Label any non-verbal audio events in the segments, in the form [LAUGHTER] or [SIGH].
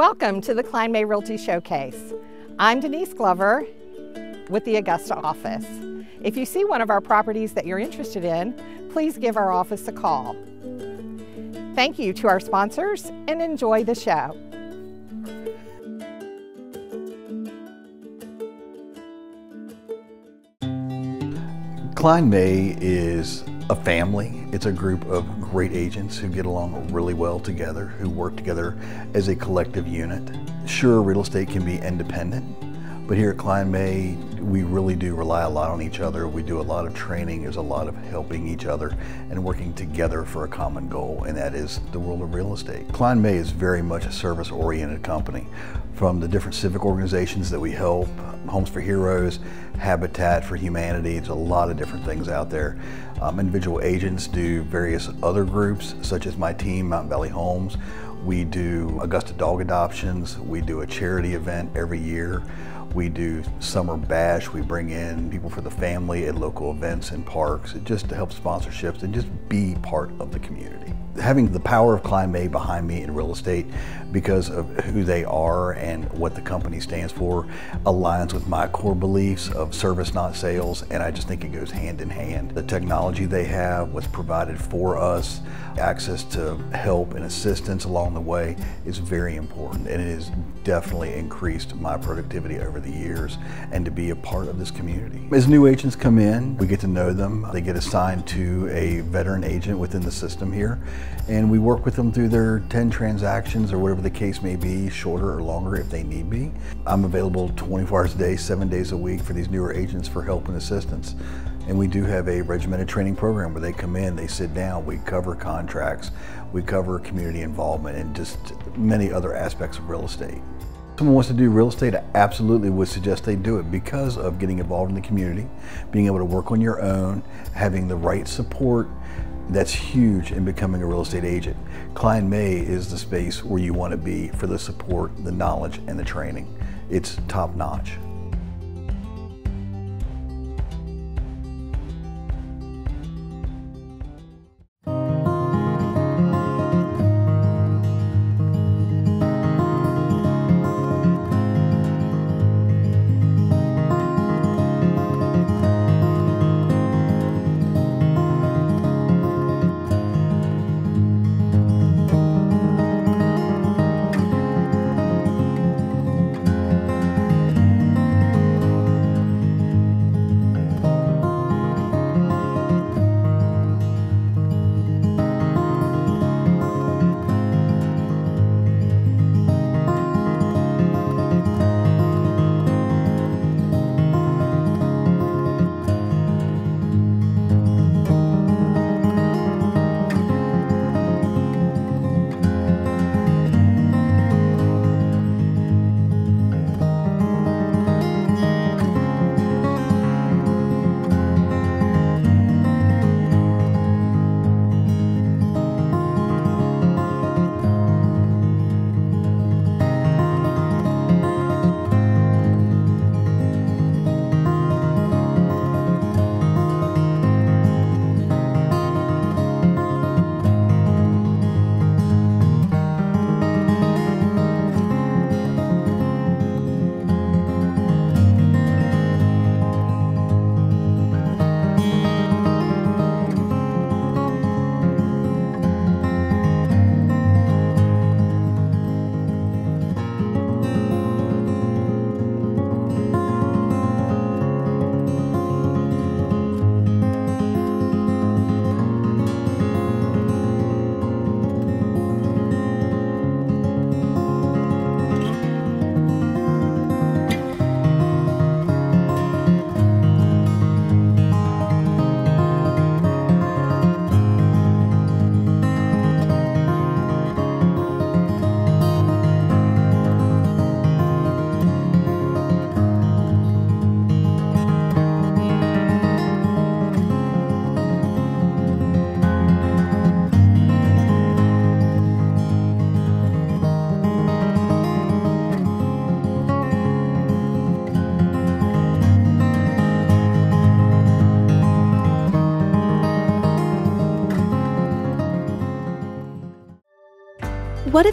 Welcome to the Kline May Realty Showcase. I'm Denise Glover with the Augusta office. If you see one of our properties that you're interested in, please give our office a call. Thank you to our sponsors and enjoy the show. Kline May is a family. It's a group of great agents who get along really well together, who work together as a collective unit. Sure, real estate can be independent, but here at Kline May, we really do rely a lot on each other. We do a lot of training. There's a lot of helping each other and working together for a common goal, and that is the world of real estate. Kline May is very much a service-oriented company. From the different civic organizations that we help, Homes for Heroes, Habitat for Humanity, there's a lot of different things out there. Um, individual agents do various other groups, such as my team, Mountain Valley Homes. We do Augusta Dog Adoptions. We do a charity event every year. We do summer bash. We bring in people for the family at local events and parks, just to help sponsorships and just be part of the community. Having the power of Kline May behind me in real estate because of who they are and what the company stands for aligns with my core beliefs of service, not sales, and I just think it goes hand in hand. The technology they have, what's provided for us, access to help and assistance along the way is very important and it has definitely increased my productivity over the years and to be a part of this community. As new agents come in, we get to know them. They get assigned to a veteran agent within the system here and we work with them through their 10 transactions or whatever the case may be, shorter or longer if they need be. I'm available 24 hours a day, seven days a week for these newer agents for help and assistance. And we do have a regimented training program where they come in, they sit down, we cover contracts, we cover community involvement and just many other aspects of real estate. Someone wants to do real estate, I absolutely would suggest they do it because of getting involved in the community, being able to work on your own, having the right support, that's huge in becoming a real estate agent. Kline May is the space where you want to be for the support, the knowledge, and the training. It's top notch.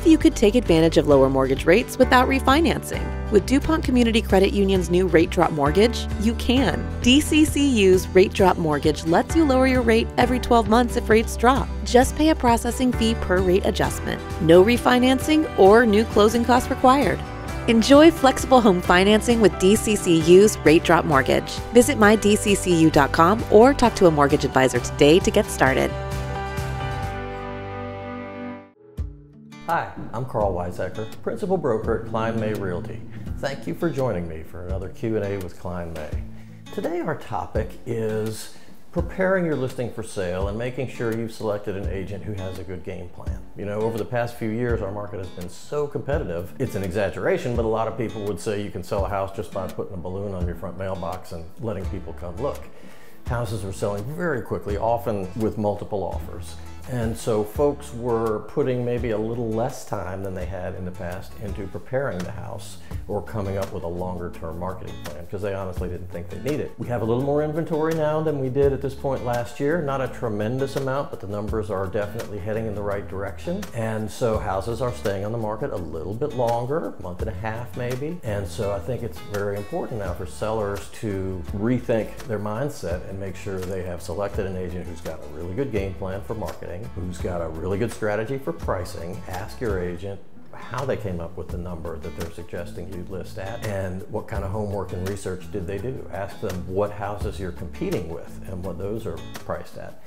You could take advantage of lower mortgage rates without refinancing? With DuPont Community Credit Union's new Rate Drop Mortgage, you can. DCCU's Rate Drop Mortgage lets you lower your rate every 12 months if rates drop. Just pay a processing fee per rate adjustment. No refinancing or new closing costs required. Enjoy flexible home financing with DCCU's Rate Drop Mortgage. Visit mydccu.com or talk to a mortgage advisor today to get started. Hi, I'm Karl Waizecker, Principal Broker at Kline May Realty. Thank you for joining me for another Q&A with Kline May. Today our topic is preparing your listing for sale and making sure you've selected an agent who has a good game plan. You know, over the past few years, our market has been so competitive. It's an exaggeration, but a lot of people would say you can sell a house just by putting a balloon on your front mailbox and letting people come look. Houses are selling very quickly, often with multiple offers. And so folks were putting maybe a little less time than they had in the past into preparing the house or coming up with a longer term marketing plan because they honestly didn't think they need it. We have a little more inventory now than we did at this point last year. Not a tremendous amount, but the numbers are definitely heading in the right direction. And so houses are staying on the market a little bit longer, month and a half maybe. And so I think it's very important now for sellers to rethink their mindset and make sure they have selected an agent who's got a really good game plan for marketing who's got a really good strategy for pricing. Ask your agent how they came up with the number that they're suggesting you list at and what kind of homework and research did they do. Ask them what houses you're competing with and what those are priced at.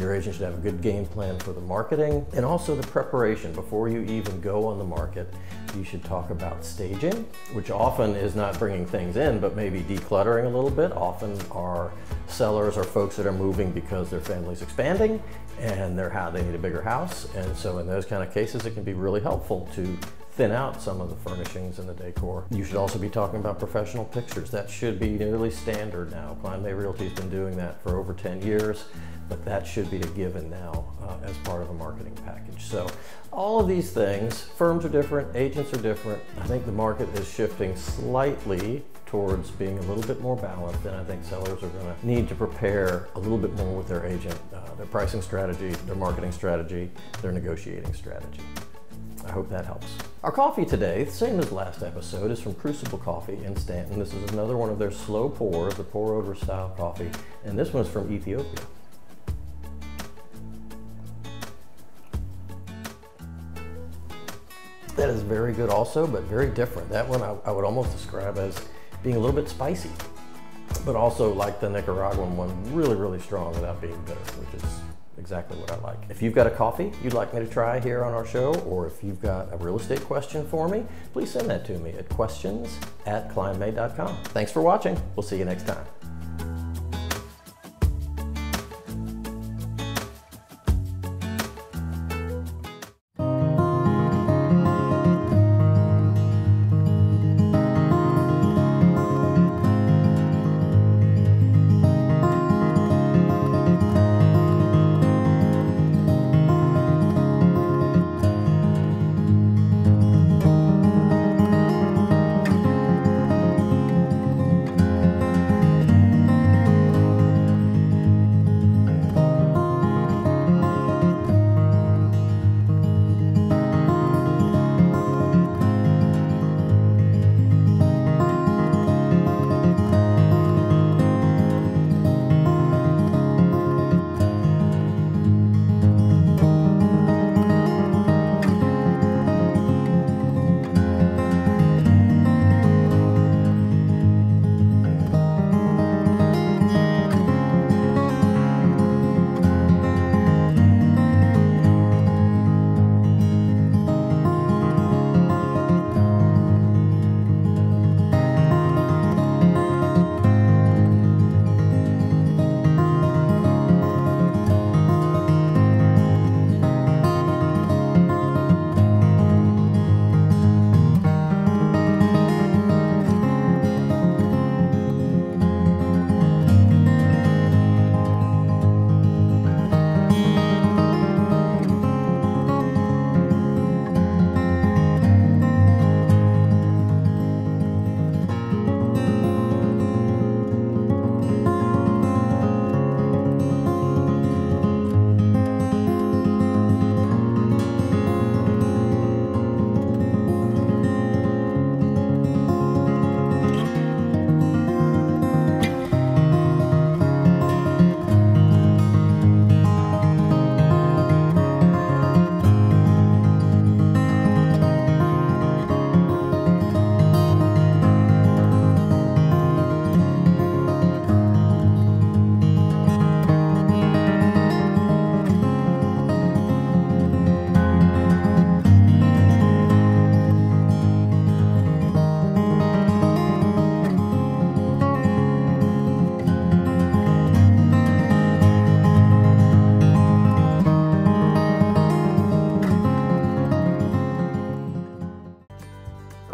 Your agent should have a good game plan for the marketing and also the preparation before you even go on the market. You should talk about staging, which often is not bringing things in, but maybe decluttering a little bit. Often our sellers are folks that are moving because their family's expanding and they're how they need a bigger house. And so in those kind of cases, it can be really helpful to thin out some of the furnishings and the decor. You should also be talking about professional pictures. That should be nearly standard now. Kline May Realty's been doing that for over 10 years, but that should be a given now uh, as part of a marketing package. So all of these things, firms are different, agents are different. I think the market is shifting slightly towards being a little bit more balanced and I think sellers are going to need to prepare a little bit more with their agent, uh, their pricing strategy, their marketing strategy, their negotiating strategy. I hope that helps. Our coffee today, same as last episode, is from Crucible Coffee in Staunton. This is another one of their slow pours, the pour over style coffee, and this one's from Ethiopia. That is very good also, but very different. That one I, I would almost describe as being a little bit spicy, but also like the Nicaraguan one, really, really strong without being bitter, which is exactly what I like. If you've got a coffee you'd like me to try here on our show, or if you've got a real estate question for me, please send that to me at questions at klinemay.com. Thanks for watching. We'll see you next time.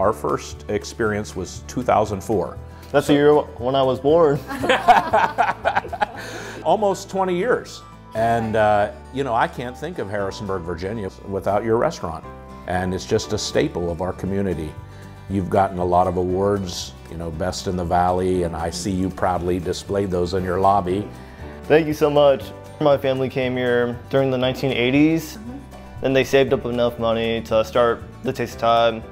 Our first experience was 2004. That's the year when I was born. [LAUGHS] Almost 20 years. And, uh, you know, I can't think of Harrisonburg, Virginia without your restaurant. And it's just a staple of our community. You've gotten a lot of awards, you know, Best in the Valley, and I see you proudly displayed those in your lobby. Thank you so much. My family came here during the 1980s, and they saved up enough money to start the Taste of Time.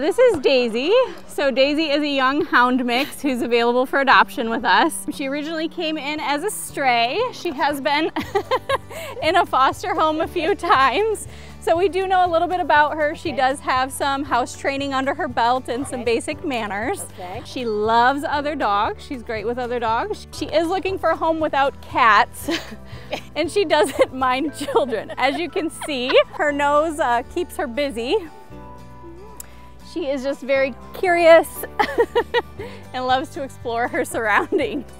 This is Daisy. So Daisy is a young hound mix who's available for adoption with us. She originally came in as a stray. She has been [LAUGHS] in a foster home a few times. So we do know a little bit about her. She does have some house training under her belt and some basic manners. Okay. She loves other dogs. She's great with other dogs. She is looking for a home without cats [LAUGHS] and she doesn't [LAUGHS] mind children. As you can see, her nose uh, keeps her busy. She is just very curious [LAUGHS] and loves to explore her surroundings.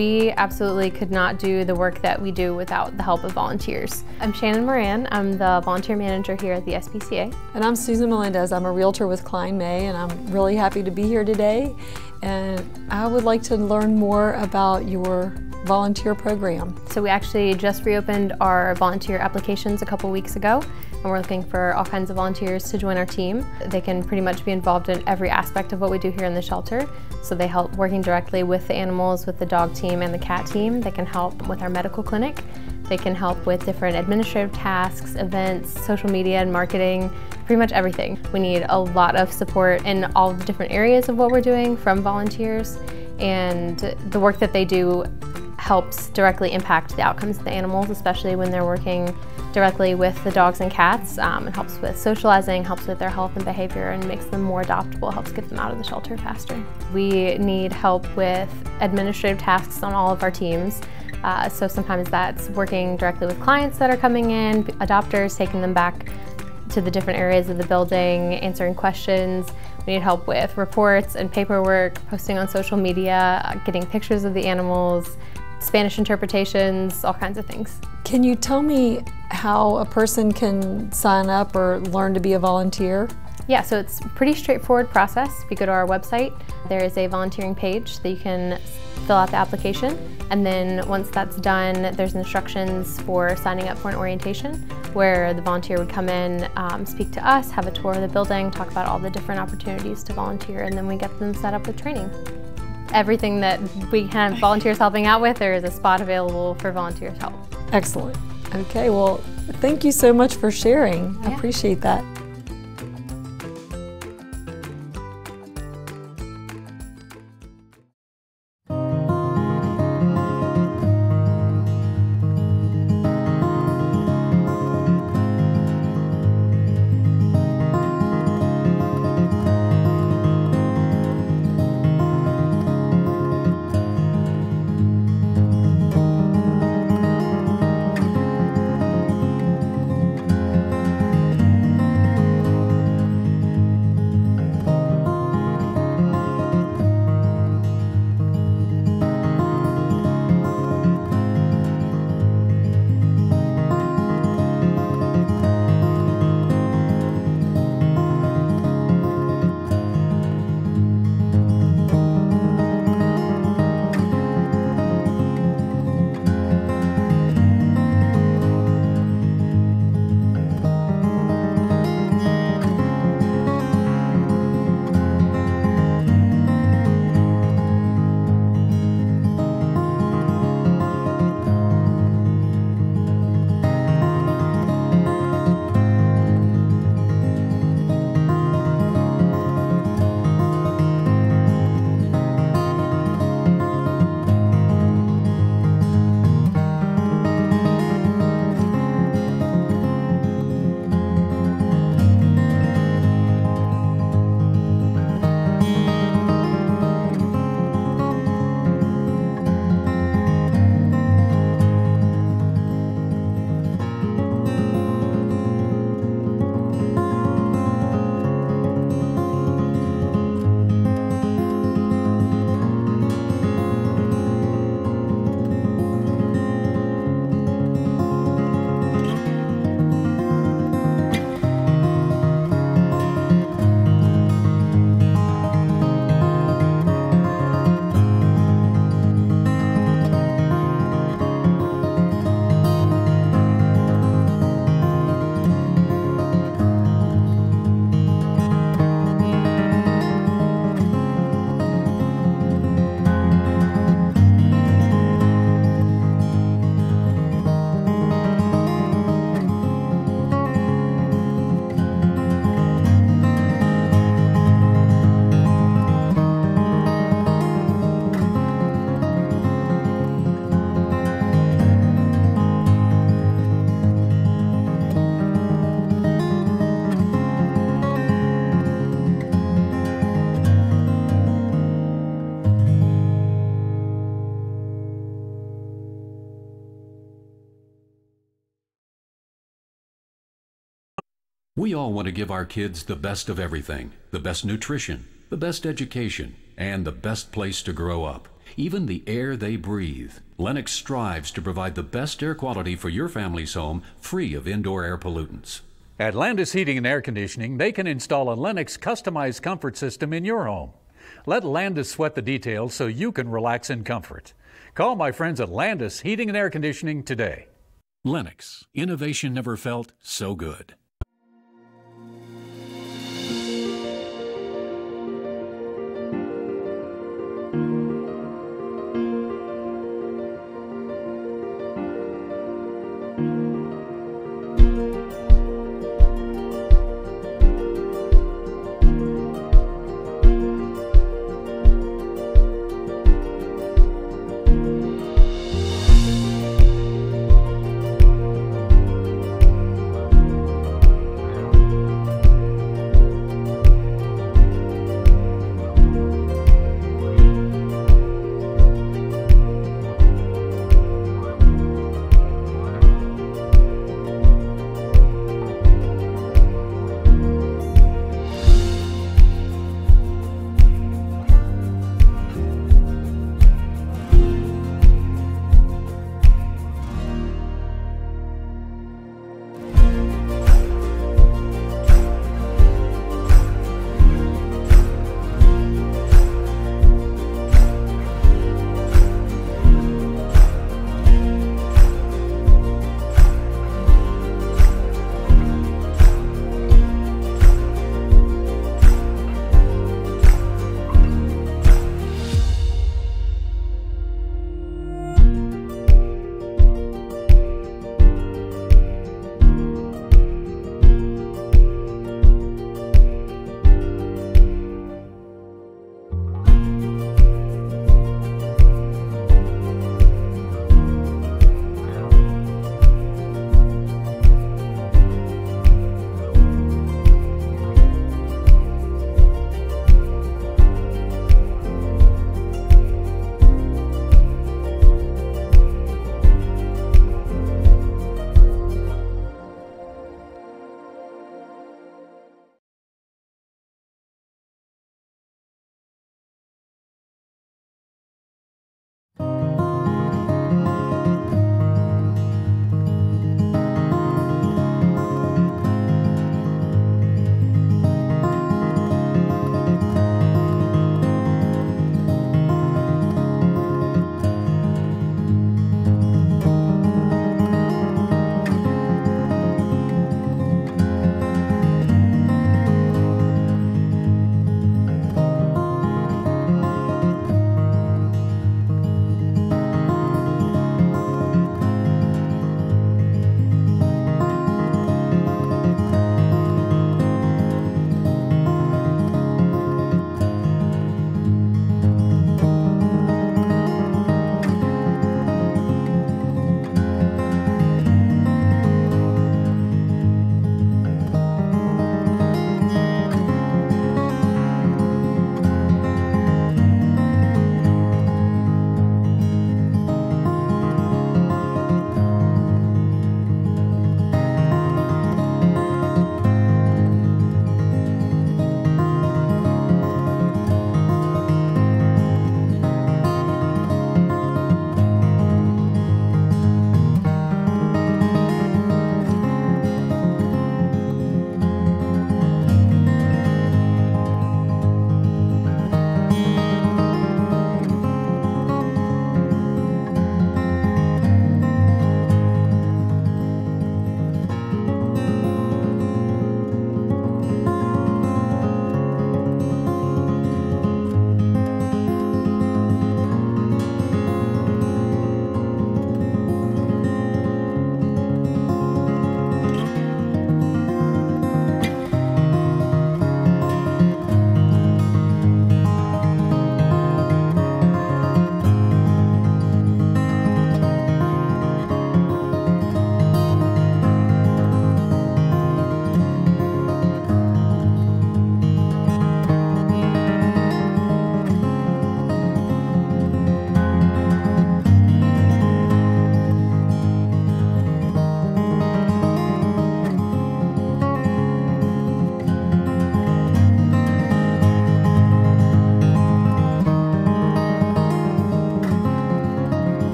We absolutely could not do the work that we do without the help of volunteers. I'm Shannon Moran. I'm the volunteer manager here at the SPCA. And I'm Susan Melendez. I'm a realtor with Kline May, and I'm really happy to be here today. And I would like to learn more about your volunteer program. So we actually just reopened our volunteer applications a couple weeks ago and we're looking for all kinds of volunteers to join our team. They can pretty much be involved in every aspect of what we do here in the shelter. So they help working directly with the animals, with the dog team and the cat team. They can help with our medical clinic. They can help with different administrative tasks, events, social media and marketing, pretty much everything. We need a lot of support in all the different areas of what we're doing from volunteers and the work that they do helps directly impact the outcomes of the animals, especially when they're working directly with the dogs and cats. Um, it helps with socializing, helps with their health and behavior, and makes them more adoptable, helps get them out of the shelter faster. We need help with administrative tasks on all of our teams. Uh, so sometimes that's working directly with clients that are coming in, adopters, taking them back to the different areas of the building, answering questions. We need help with reports and paperwork, posting on social media, getting pictures of the animals, Spanish interpretations, all kinds of things. Can you tell me how a person can sign up or learn to be a volunteer? Yeah, so it's a pretty straightforward process. If you go to our website, there is a volunteering page that you can fill out the application. And then once that's done, there's instructions for signing up for an orientation where the volunteer would come in, um, speak to us, have a tour of the building, talk about all the different opportunities to volunteer, and then we get them set up with training everything that we have volunteers helping out with, there is a spot available for volunteers help. Excellent. Okay, well, thank you so much for sharing. Yeah. I appreciate that. We all want to give our kids the best of everything the best nutrition, the best education, and the best place to grow up. even the air they breathe. Lennox strives to provide the best air quality for your family's home, free of indoor air pollutants. At Landis Heating and Air Conditioning, they can install a Lennox customized comfort system in your home. Let Landis sweat the details so you can relax in comfort. Call my friends at Landis Heating and Air Conditioning today. Lennox, innovation never felt so good.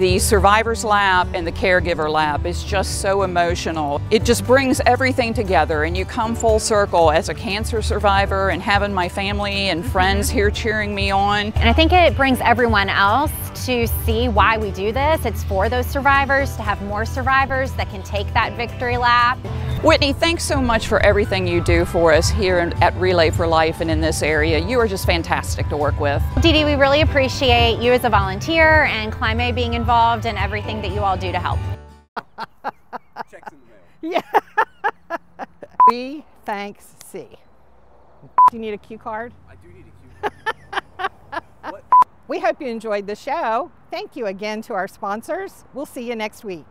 The survivor's lap and the caregiver lap is just so emotional. It just brings everything together and you come full circle as a cancer survivor and having my family and friends here cheering me on. And I think it brings everyone else to see why we do this. It's for those survivors to have more survivors that can take that victory lap. Whitney, thanks so much for everything you do for us here at Relay for Life and in this area. You are just fantastic to work with. Dee Dee, we really appreciate you as a volunteer and Kline May being involved and everything that you all do to help. Checks in the mail. Yeah. [LAUGHS] we thanks C. Do you need a cue card? I do need a cue [LAUGHS] card. We hope you enjoyed the show. Thank you again to our sponsors. We'll see you next week.